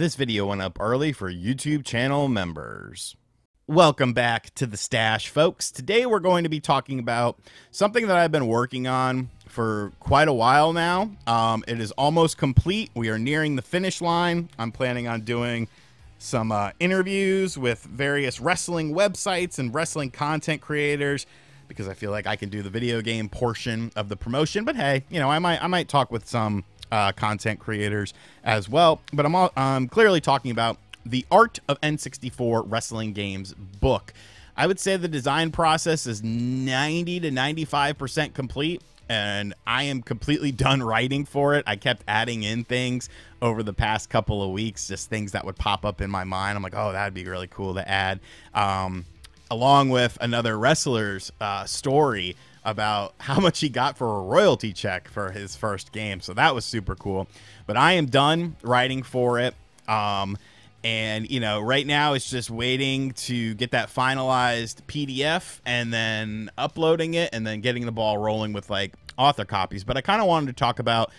This video went up early for YouTube channel members. Welcome back to the stash, folks. Today we're going to be talking about something that I've been working on for quite a while now. Um, it is almost complete. We are nearing the finish line. I'm planning on doing some uh, interviews with various wrestling websites and wrestling content creators because I feel like I can do the video game portion of the promotion. But hey, you know, I might I might talk with some uh, content creators as well. But I'm all, I'm clearly talking about the Art of N64 Wrestling Games book. I would say the design process is 90 to 95% complete and I am completely done writing for it. I kept adding in things over the past couple of weeks, just things that would pop up in my mind. I'm like, oh, that'd be really cool to add. Um, along with another wrestler's uh, story about how much he got for a royalty check for his first game. So that was super cool. But I am done writing for it. Um, and, you know, right now it's just waiting to get that finalized PDF and then uploading it and then getting the ball rolling with like author copies. But I kind of wanted to talk about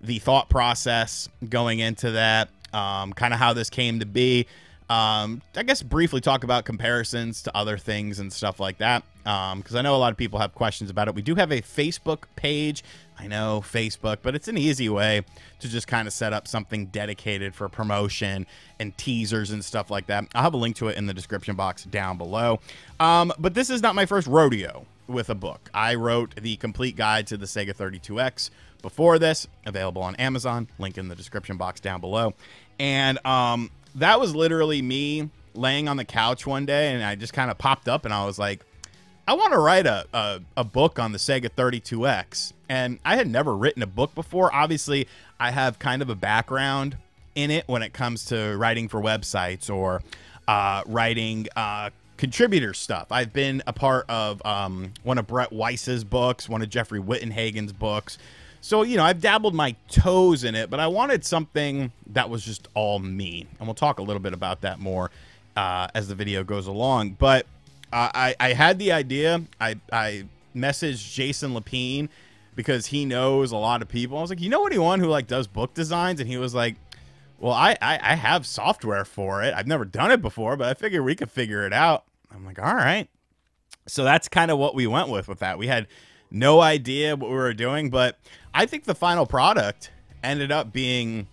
the thought process going into that, um, kind of how this came to be. Um, I guess briefly talk about comparisons to other things and stuff like that. Because um, I know a lot of people have questions about it. We do have a Facebook page. I know Facebook, but it's an easy way to just kind of set up something dedicated for promotion and teasers and stuff like that. I'll have a link to it in the description box down below. Um, but this is not my first rodeo with a book. I wrote the complete guide to the Sega 32X before this, available on Amazon. Link in the description box down below. And um, that was literally me laying on the couch one day and I just kind of popped up and I was like, I want to write a, a, a, book on the Sega 32X. And I had never written a book before. Obviously, I have kind of a background in it when it comes to writing for websites or uh, writing uh, contributor stuff. I've been a part of um, one of Brett Weiss's books, one of Jeffrey Wittenhagen's books. So, you know, I've dabbled my toes in it, but I wanted something that was just all me. And we'll talk a little bit about that more uh, as the video goes along. But I, I had the idea. I, I messaged Jason Lapine because he knows a lot of people. I was like, you know anyone who like does book designs? And he was like, well, I, I, I have software for it. I've never done it before, but I figured we could figure it out. I'm like, all right. So that's kind of what we went with with that. We had no idea what we were doing, but I think the final product ended up being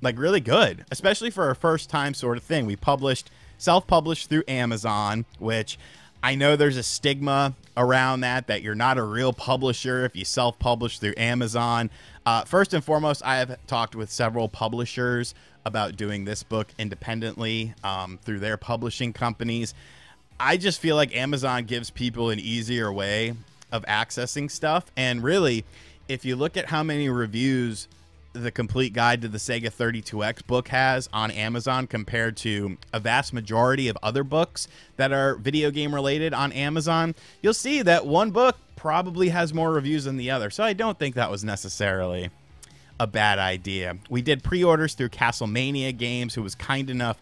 like really good, especially for a first time sort of thing. We published self published through Amazon, which I know there's a stigma around that that you're not a real publisher if you self publish through Amazon. Uh, first and foremost, I have talked with several publishers about doing this book independently um, through their publishing companies. I just feel like Amazon gives people an easier way of accessing stuff. And really, if you look at how many reviews the complete guide to the Sega 32X book has on Amazon compared to a vast majority of other books that are video game related on Amazon, you'll see that one book probably has more reviews than the other. So I don't think that was necessarily a bad idea. We did pre-orders through Castlemania Games who was kind enough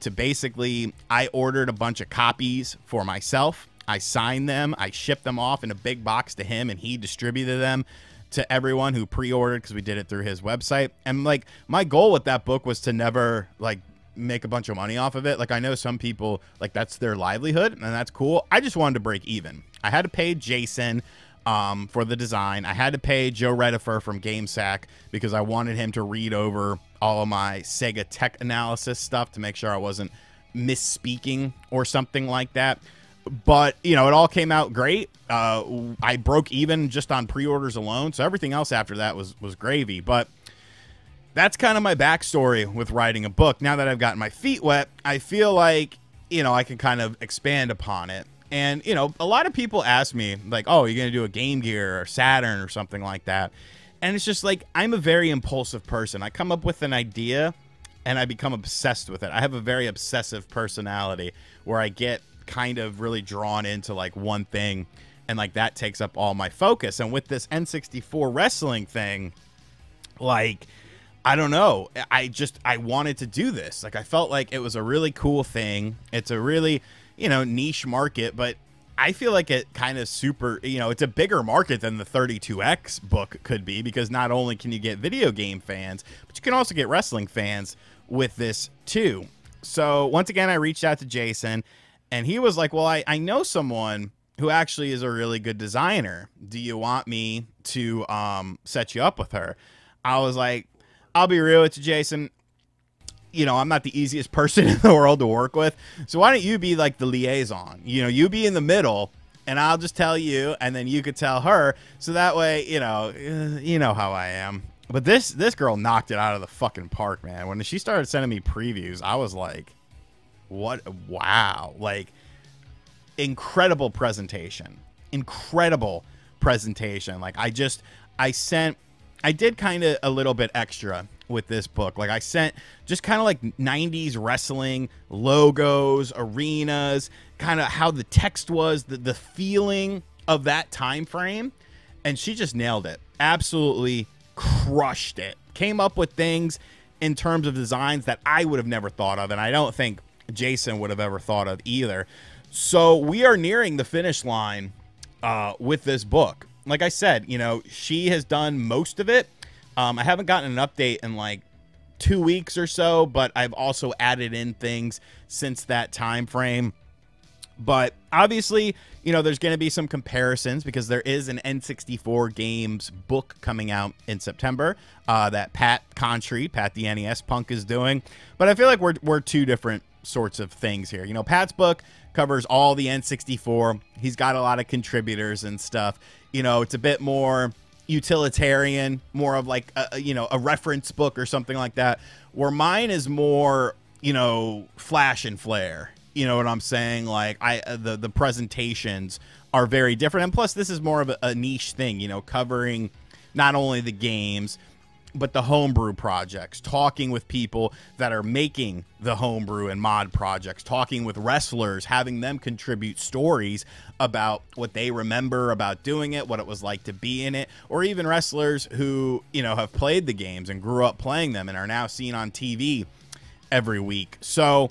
to basically I ordered a bunch of copies for myself I signed them, I shipped them off in a big box to him, and he distributed them to everyone who pre-ordered because we did it through his website. And like my goal with that book was to never like make a bunch of money off of it. Like I know some people like that's their livelihood, and that's cool. I just wanted to break even. I had to pay Jason um, for the design. I had to pay Joe Redifer from GameSack because I wanted him to read over all of my Sega tech analysis stuff to make sure I wasn't misspeaking or something like that but you know it all came out great. Uh, i broke even just on pre-orders alone. So everything else after that was was gravy. But that's kind of my backstory with writing a book. Now that i've gotten my feet wet i feel like you know i can kind of expand upon it. And you know a lot of people ask me like oh you're gonna do a game gear or saturn or something like that? And it's just like i'm a very impulsive person. I come up with an idea and i become obsessed with it. I have a very obsessive personality where i get kind of really drawn into like one thing and like that takes up all my focus. And with this N64 wrestling thing like I don't know. I just I wanted to do this. Like I felt like it was a really cool thing. It's a really you know niche market but I feel like it kind of super, you know, it's a bigger market than the 32X book could be because not only can you get video game fans, but you can also get wrestling fans with this too. So once again, I reached out to Jason, and he was like, "Well, I I know someone." Who actually is a really good designer? Do you want me to um, set you up with her? I was like, I'll be real with you, Jason you know, I'm not the easiest person in the world to work with. So why don't you be like the liaison? You know, you be in the middle and I'll just tell you and then you could tell her. So that way, you know, uh, you know how I am. But this this girl knocked it out of the fucking park, man. When she started sending me previews, I was like, what wow. Like incredible presentation. Incredible presentation. Like I just I sent I did kind of a little bit extra with this book. Like I sent just kind of like 90s wrestling logos, arenas, kind of how the text was, the, the feeling of that time frame. And she just nailed it. Absolutely crushed it. Came up with things in terms of designs that I would have never thought of. And I don't think Jason would have ever thought of either. So we are nearing the finish line uh, with this book. Like I said, you know, she has done most of it um, I haven't gotten an update in like two weeks or so, but I've also added in things since that time frame. But obviously, you know, there's going to be some comparisons because there is an N64 games book coming out in September uh, that Pat Contri, Pat the NES Punk, is doing. But I feel like we're, we're two different sorts of things here. You know, Pat's book covers all the N64. He's got a lot of contributors and stuff. You know, it's a bit more utilitarian, more of like a, you know a reference book or something like that. Where mine is more you know flash and flare. You know what I'm saying? Like I uh, the the presentations are very different, and plus this is more of a, a niche thing. You know, covering not only the games but the homebrew projects, talking with people that are making the homebrew and mod projects, talking with wrestlers, having them contribute stories about what they remember about doing it, what it was like to be in it, or even wrestlers who, you know, have played the games and grew up playing them and are now seen on TV every week. So,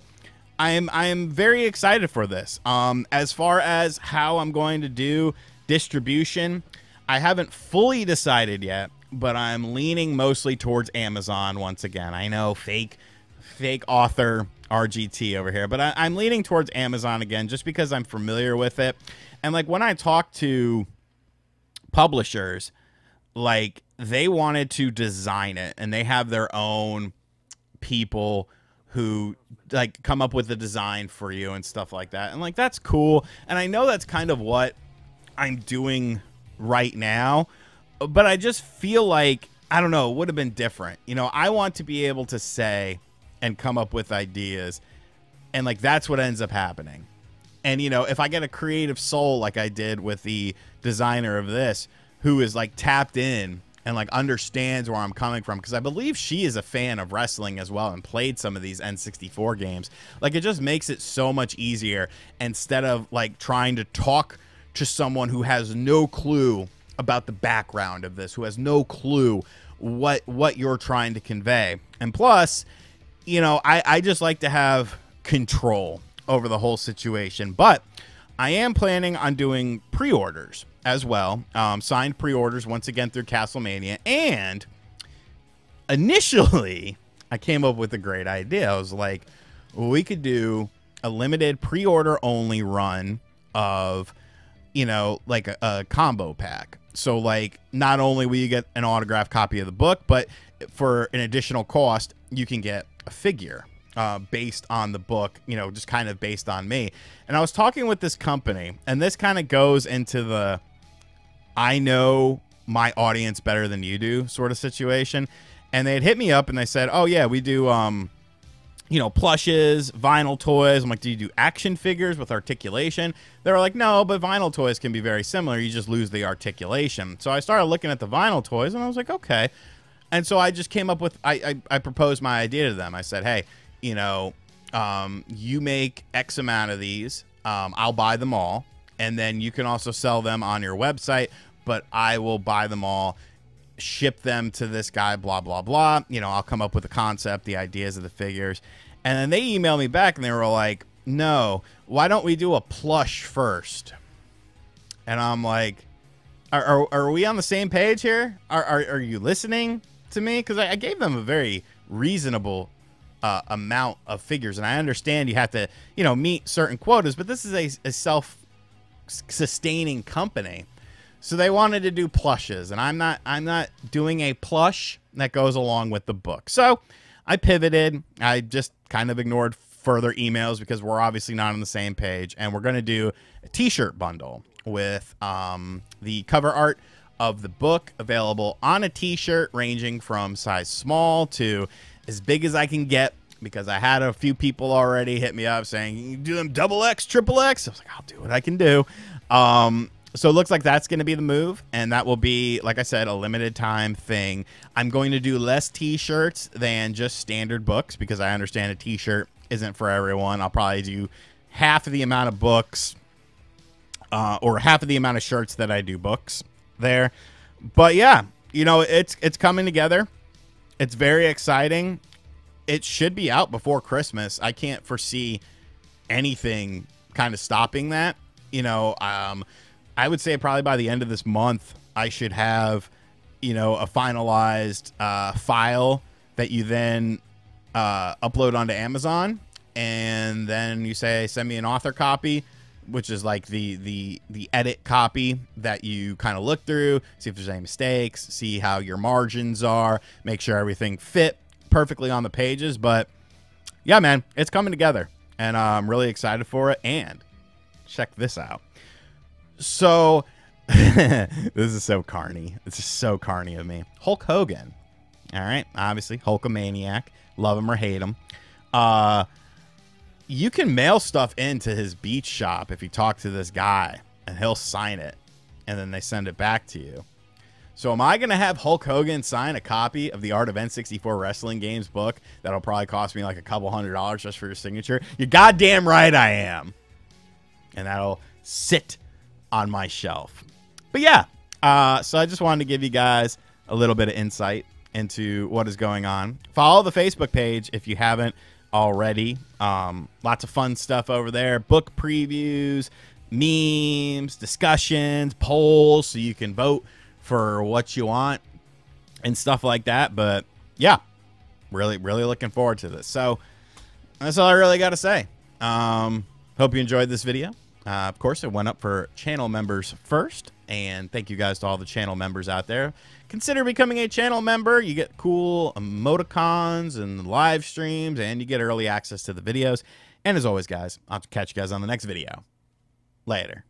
I am I am very excited for this. Um, as far as how I'm going to do distribution, I haven't fully decided yet but I'm leaning mostly towards Amazon once again. I know fake fake author RGT over here, but I, I'm leaning towards Amazon again just because I'm familiar with it. And like when I talk to publishers, like they wanted to design it and they have their own people who like come up with the design for you and stuff like that. And like that's cool. And I know that's kind of what I'm doing right now but I just feel like I don't know, it would have been different. You know, I want to be able to say and come up with ideas and like that's what ends up happening. And you know, if I get a creative soul like I did with the designer of this who is like tapped in and like understands where I'm coming from because I believe she is a fan of wrestling as well and played some of these N64 games. Like it just makes it so much easier instead of like trying to talk to someone who has no clue about the background of this, who has no clue what what you're trying to convey. And plus, you know, I, I just like to have control over the whole situation. But I am planning on doing pre-orders as well, um, signed pre-orders once again through Castlemania. And initially, I came up with a great idea. I was like, we could do a limited pre-order only run of, you know, like a, a combo pack so like not only will you get an autographed copy of the book, but for an additional cost, you can get a figure uh, based on the book, you know, just kind of based on me. And I was talking with this company, and this kind of goes into the I know my audience better than you do sort of situation. And they had hit me up and they said, "Oh yeah, we do um you know, plushes, vinyl toys. I'm like, do you do action figures with articulation? They're like, no, but vinyl toys can be very similar. You just lose the articulation. So I started looking at the vinyl toys and I was like, okay. And so I just came up with, I, I, I proposed my idea to them. I said, hey, you know, um, you make X amount of these. Um, I'll buy them all. And then you can also sell them on your website, but I will buy them all ship them to this guy, blah, blah, blah. You know, I'll come up with the concept, the ideas of the figures. And then they emailed me back and they were like, no, why don't we do a plush first? And I'm like, are, are, are we on the same page here? Are, are, are you listening to me? Because I, I gave them a very reasonable uh, amount of figures. And I understand you have to, you know, meet certain quotas, but this is a, a self sustaining company. So they wanted to do plushes, and I'm not I'm not doing a plush that goes along with the book. So I pivoted. I just kind of ignored further emails because we're obviously not on the same page, and we're going to do a T-shirt bundle with um, the cover art of the book available on a T-shirt, ranging from size small to as big as I can get. Because I had a few people already hit me up saying, "You do them double X, triple X." I was like, "I'll do what I can do." Um, so it looks like that's going to be the move, and that will be, like I said, a limited time thing. I'm going to do less T-shirts than just standard books because I understand a T-shirt isn't for everyone. I'll probably do half of the amount of books, uh, or half of the amount of shirts that I do books there. But yeah, you know, it's it's coming together. It's very exciting. It should be out before Christmas. I can't foresee anything kind of stopping that. You know, um, I would say probably by the end of this month, I should have, you know, a finalized uh, file that you then uh, upload onto Amazon, and then you say send me an author copy, which is like the the the edit copy that you kind of look through, see if there's any mistakes, see how your margins are, make sure everything fit perfectly on the pages. But yeah, man, it's coming together, and uh, I'm really excited for it. And check this out. So this is so carny. It's just so carny of me. Hulk Hogan. All right, obviously Hulkamaniac. Love him or hate him. Uh, you can mail stuff into his beach shop if you talk to this guy, and he'll sign it, and then they send it back to you. So am I going to have Hulk Hogan sign a copy of the Art of N64 Wrestling Games book that'll probably cost me like a couple hundred dollars just for your signature? You're goddamn right I am. And that'll sit on my shelf. But yeah, uh, so I just wanted to give you guys a little bit of insight into what is going on. Follow the Facebook page if you haven't already. Um, lots of fun stuff over there. Book previews, memes, discussions, polls, so you can vote for what you want and stuff like that. But yeah, really, really looking forward to this. So that's all I really got to say. Um, hope you enjoyed this video. Uh, of course, it went up for channel members first. And thank you guys to all the channel members out there. Consider becoming a channel member. You get cool emoticons and live streams, and you get early access to the videos. And as always, guys, I'll catch you guys on the next video. Later.